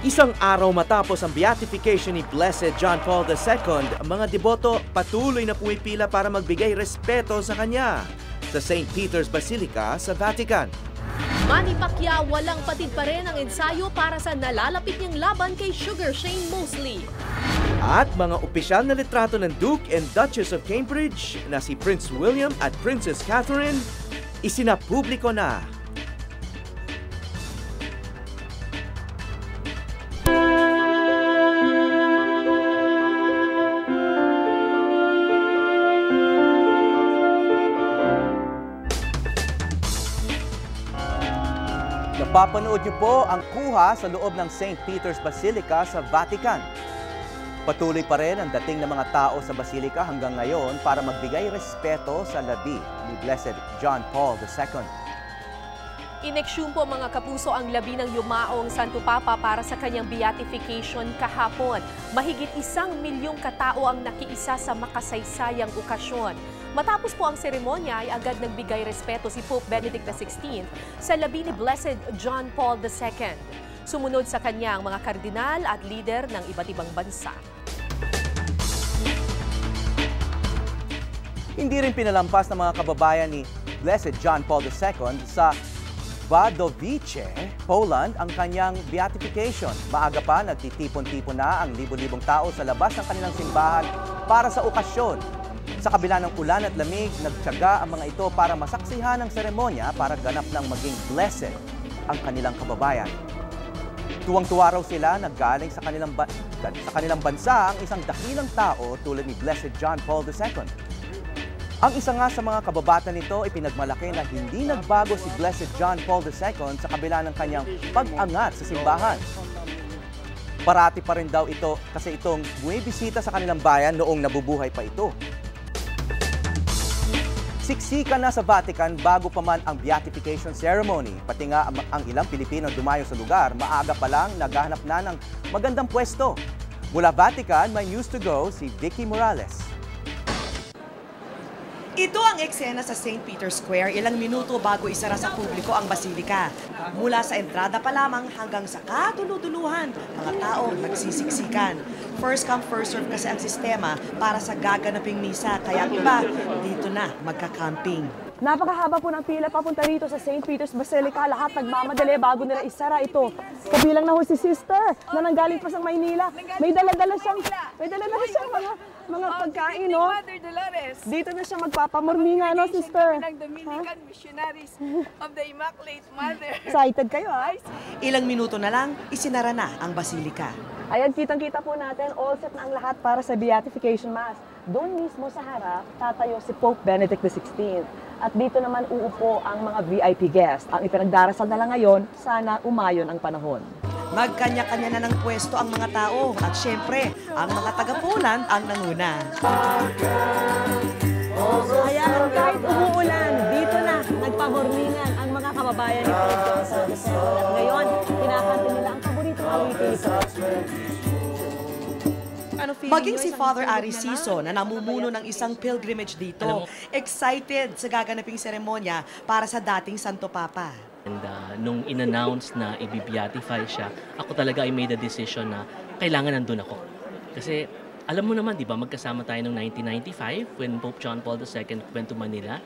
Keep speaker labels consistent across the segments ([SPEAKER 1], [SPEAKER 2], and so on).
[SPEAKER 1] Isang araw matapos ang beatification ni Blessed John Paul II, mga deboto patuloy na pumipila para magbigay respeto sa kanya sa St. Peter's Basilica sa Vatican.
[SPEAKER 2] Manny Pacquiao walang patid pa rin ang ensayo para sa nalalapit niyang laban kay Sugar Shane Mosley.
[SPEAKER 1] At mga opisyal na litrato ng Duke and Duchess of Cambridge na si Prince William at Princess Catherine isinapubliko na. Napapanood niyo po ang kuha sa loob ng St. Peter's Basilica sa Vatican. Patuloy pa rin ang dating ng mga tao sa Basilica hanggang ngayon para magbigay respeto sa labi ni Blessed John Paul II.
[SPEAKER 2] Ineksyum po mga kapuso ang labi ng yumaong Santo Papa para sa kanyang beatification kahapon. Mahigit isang milyong katao ang nakiisa sa makasaysayang okasyon. Matapos po ang seremonya ay agad nagbigay respeto si Pope Benedict XVI sa labi ni Blessed John Paul II. Sumunod sa kanya ang mga kardinal at lider ng iba't ibang bansa.
[SPEAKER 1] Hindi rin pinalampas ng mga kababayan ni Blessed John Paul II sa Wadowice, Poland ang kanyang beatification. Maaga pa, nagtitipon-tipon na ang libo-libong tao sa labas ng kanilang simbahan para sa okasyon. Sa kabila ng ulan at lamig, nagtyaga ang mga ito para masaksihan ang seremonya para ganap ng maging blessed ang kanilang kababayan. Tuwang-tuwa raw sila na galing sa kanilang, ba- sa kanilang bansa ang isang dakilang tao tulad ni Blessed John Paul II. Ang isa nga sa mga kababatan nito ay pinagmalaki na hindi nagbago si Blessed John Paul II sa kabila ng kanyang pag-angat sa simbahan. Parati pa rin daw ito kasi itong buwibisita sa kanilang bayan noong nabubuhay pa ito. Siksika na sa Vatican bago pa man ang beatification ceremony. Pati nga ang ilang Pilipino dumayo sa lugar, maaga pa lang naghahanap na ng magandang pwesto. Mula Vatican, may news to go si Vicky Morales.
[SPEAKER 3] Ito ang eksena sa St. Peter's Square ilang minuto bago isara sa publiko ang basilika. Mula sa entrada pa lamang hanggang sa katuluduluhan, mga tao nagsisiksikan. First come, first serve kasi ang sistema para sa gaganaping misa, kaya iba dito na magka-camping.
[SPEAKER 4] Napakahaba po ng pila papunta rito sa St. Peter's Basilica. Lahat nagmamadali bago nila isara ito. Kabilang na ho si sister na nanggaling pa sa Maynila. May dala-dala siyang, may dala-dala siyang mga, mga pagkain, no?
[SPEAKER 5] Mother Dolores.
[SPEAKER 4] Dito na siya magpapamorminga, no, sister?
[SPEAKER 5] Ng Dominican Missionaries of the Immaculate Mother.
[SPEAKER 4] Excited kayo, ha?
[SPEAKER 3] Ilang minuto na lang, isinara na ang basilika.
[SPEAKER 4] Ayan, kitang-kita po natin, all set na ang lahat para sa Beatification Mass. Doon mismo sa harap, tatayo si Pope Benedict XVI. At dito naman uupo ang mga VIP guests. Ang ipinagdarasal na lang ngayon, sana umayon ang panahon.
[SPEAKER 3] Magkanya-kanya na ng pwesto ang mga tao at syempre, ang mga taga-Poland ang nanguna.
[SPEAKER 4] Ayan, kahit umuulan, dito na nagpamorningan ang mga kababayan ni II. At ngayon, kinakanta nila ang paborito ng witty
[SPEAKER 3] Maging si Father Ari Siso na namumuno ng isang pilgrimage dito, excited sa gaganaping seremonya para sa dating Santo Papa.
[SPEAKER 6] And uh, nung in-announce na ibibiatify siya, ako talaga I made a decision na kailangan nandun ako. Kasi alam mo naman, di ba, magkasama tayo noong 1995 when Pope John Paul II went to Manila.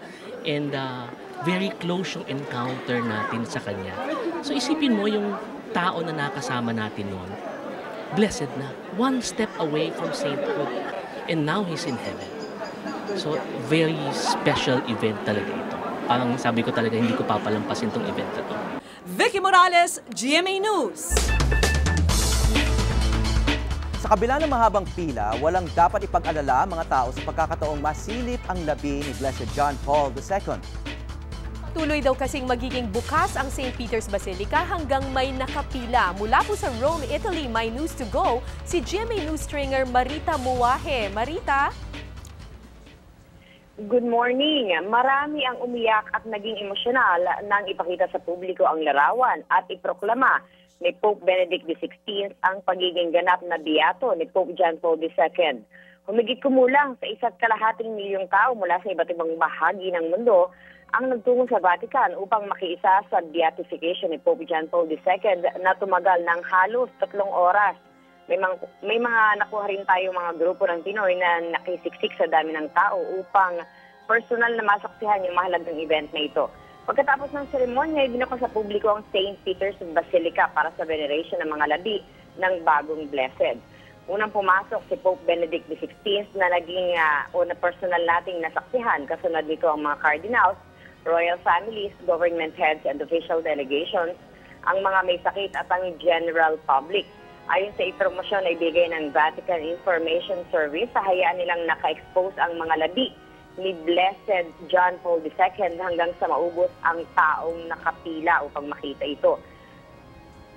[SPEAKER 6] And uh, very close yung encounter natin sa kanya. So isipin mo yung tao na nakasama natin noon, blessed na. One step away from sainthood. And now he's in heaven. So, very special event talaga. Parang sabi ko talaga, hindi ko papalampasin tong event na to.
[SPEAKER 3] Vicky Morales, GMA News.
[SPEAKER 1] Sa kabila ng mahabang pila, walang dapat ipag-alala ang mga tao sa pagkakataong masilip ang labi ni Blessed John Paul II.
[SPEAKER 2] Tuloy daw kasing magiging bukas ang St. Peter's Basilica hanggang may nakapila. Mula po sa Rome, Italy, may news to go, si GMA News stringer Marita Muwahe. Marita?
[SPEAKER 7] Good morning. Marami ang umiyak at naging emosyonal nang ipakita sa publiko ang larawan at iproklama ni Pope Benedict XVI ang pagiging ganap na biyato ni Pope John Paul II. Humigit kumulang sa isa't kalahating milyong tao mula sa iba't ibang bahagi ng mundo ang nagtungo sa Vatican upang makiisa sa beatification ni Pope John Paul II na tumagal ng halos tatlong oras. May mga, may mga nakuha rin tayo mga grupo ng Pinoy na nakisiksik sa dami ng tao upang personal na masaksihan yung mahalagang event na ito. Pagkatapos ng seremonya, ibinako sa publiko ang St. Peter's Basilica para sa veneration ng mga labi ng bagong blessed. Unang pumasok si Pope Benedict XVI na naging uh, o na personal nating nasaksihan. Kasunod nito ang mga cardinals, royal families, government heads and official delegations, ang mga may sakit at ang general public. Ayon sa ipromosyon na ibigay ng Vatican Information Service, hayaan nilang naka-expose ang mga labi ni Blessed John Paul II hanggang sa maubos ang taong nakapila upang makita ito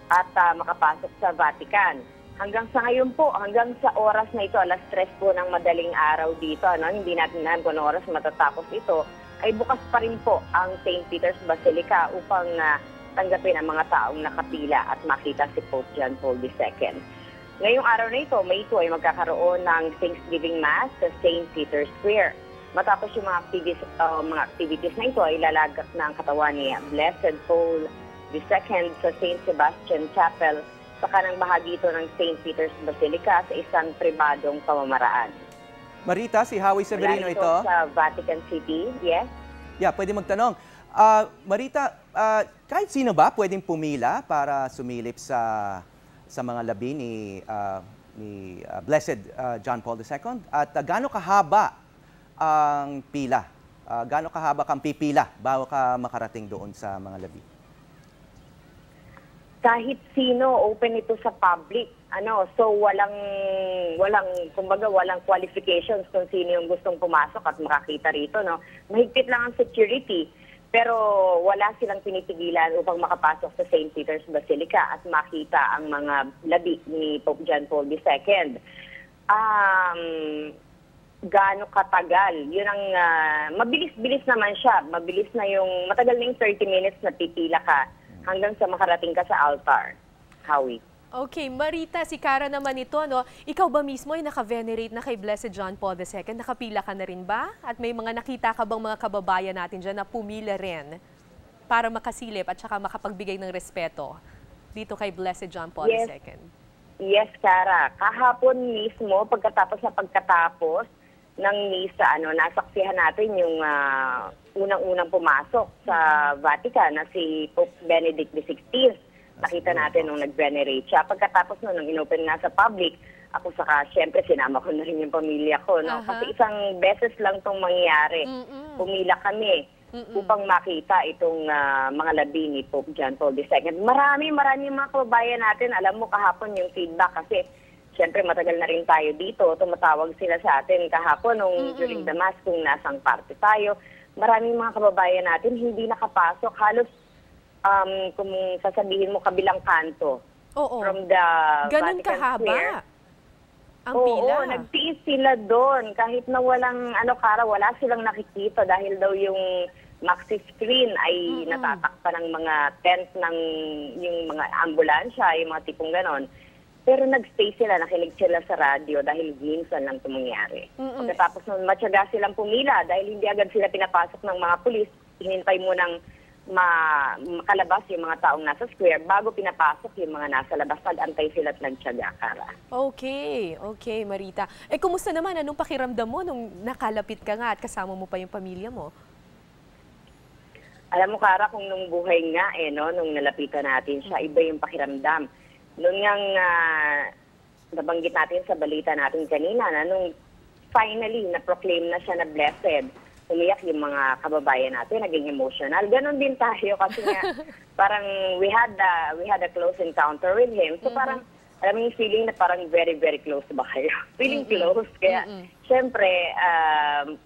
[SPEAKER 7] at uh, makapasok sa Vatican. Hanggang sa ngayon po, hanggang sa oras na ito, alas 3 po ng madaling araw dito, ano, hindi natin alam kung oras matatapos ito, ay bukas pa rin po ang St. Peter's Basilica upang uh, tanggapin ang mga taong nakapila at makita si Pope John Paul II. Ngayong araw na ito, May 2 ay magkakaroon ng Thanksgiving Mass sa St. Peter's Square. Matapos yung mga activities, uh, mga activities na ito ay lalagak ang katawan ni Blessed Paul II sa St. Sebastian Chapel sa kanang bahagi ito ng St. Peter's Basilica sa isang pribadong pamamaraan.
[SPEAKER 1] Marita, si Howie Severino
[SPEAKER 7] Mula
[SPEAKER 1] ito.
[SPEAKER 7] sa Vatican City, yes?
[SPEAKER 1] Yeah, pwede magtanong. Uh, Marita, uh, kahit sino ba pwedeng pumila para sumilip sa sa mga labi ni uh, ni uh, Blessed uh, John Paul II at uh, gaano kahaba ang pila? Uh, gaano kahaba kang pipila bago ka makarating doon sa mga labi?
[SPEAKER 7] kahit sino open ito sa public ano so walang walang kumbaga walang qualifications kung sino yung gustong pumasok at makakita rito no mahigpit lang ang security pero wala silang pinipigilan upang makapasok sa St. Peter's Basilica at makita ang mga labi ni Pope John Paul II. Um, gaano katagal. Yun ang uh, mabilis-bilis naman siya. Mabilis na yung matagal na yung 30 minutes na pipila ka hanggang sa makarating ka sa altar. Howie.
[SPEAKER 2] Okay, Marita, si Kara naman ito, no? Ikaw ba mismo ay naka-venerate na kay Blessed John Paul II? Nakapila ka na rin ba? At may mga nakita ka bang mga kababayan natin dyan na pumila rin para makasilip at saka makapagbigay ng respeto dito kay Blessed John Paul
[SPEAKER 7] yes.
[SPEAKER 2] II?
[SPEAKER 7] Yes, Kara. Kahapon mismo, pagkatapos na pagkatapos ng misa, ano, nasaksihan natin yung uh, unang-unang pumasok sa Vatican na si Pope Benedict XVI. Nakita natin nung nag-venerate siya. Pagkatapos nun, nung inopen nga sa public, ako saka, syempre, sinama ko na rin yung pamilya ko. No?
[SPEAKER 2] Uh-huh.
[SPEAKER 7] Kasi isang beses lang itong mangyari.
[SPEAKER 2] Mm-mm.
[SPEAKER 7] Pumila kami Mm-mm. upang makita itong uh, mga labi ni Pope John Paul II. Marami, marami mga kababayan natin. Alam mo, kahapon yung feedback kasi Siyempre, matagal na rin tayo dito. Tumatawag sila sa atin kahapon nung
[SPEAKER 2] Mm-mm.
[SPEAKER 7] during the mass kung nasang parte tayo. Maraming mga kababayan natin hindi nakapasok. Halos, um, kung sasabihin mo, kabilang kanto.
[SPEAKER 2] Oo.
[SPEAKER 7] From the
[SPEAKER 2] Ganun
[SPEAKER 7] Vatican
[SPEAKER 2] kahaba
[SPEAKER 7] Square.
[SPEAKER 2] ang
[SPEAKER 7] Oo,
[SPEAKER 2] pila.
[SPEAKER 7] nagtiis sila doon. Kahit na walang, ano, Kara, wala silang nakikita dahil daw yung maxi screen ay
[SPEAKER 2] Mm-mm.
[SPEAKER 7] natatakpan ng mga tent ng yung mga ambulansya, yung mga tipong ganon. Pero nagstay sila, nakinig sila sa radyo dahil minsan lang ito mangyari.
[SPEAKER 2] Mm-mm.
[SPEAKER 7] Pagkatapos nun, matyaga silang pumila dahil hindi agad sila pinapasok ng mga pulis. Hinintay mo ng ma makalabas yung mga taong nasa square bago pinapasok yung mga nasa labas. Nag-antay sila at nagtyaga, Kara.
[SPEAKER 2] Okay, okay, Marita. Eh, kumusta naman? Anong pakiramdam mo nung nakalapit ka nga at kasama mo pa yung pamilya mo?
[SPEAKER 7] Alam mo, Kara, kung nung buhay nga, eh, no, nung nalapitan natin siya, iba yung pakiramdam. Nung yung uh, nabanggit natin sa balita natin kanina, na nung finally na-proclaim na siya na blessed, umiyak yung mga kababayan natin, naging emotional. Ganon din tayo kasi nga parang we had a, we had a close encounter with him. So parang alam mo yung feeling na parang very, very close ba kayo? feeling close. Kaya,
[SPEAKER 2] Mm-mm.
[SPEAKER 7] syempre, um,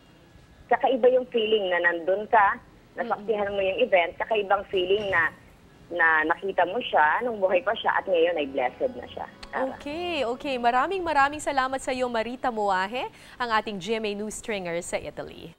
[SPEAKER 7] kakaiba yung feeling na nandun ka, nasaksihan mo yung event, kakaibang feeling na na nakita mo siya nung buhay pa siya at ngayon ay blessed na siya. Tara.
[SPEAKER 2] Okay, okay. Maraming maraming salamat sa iyo, Marita Moahe, ang ating GMA News Stringer sa Italy.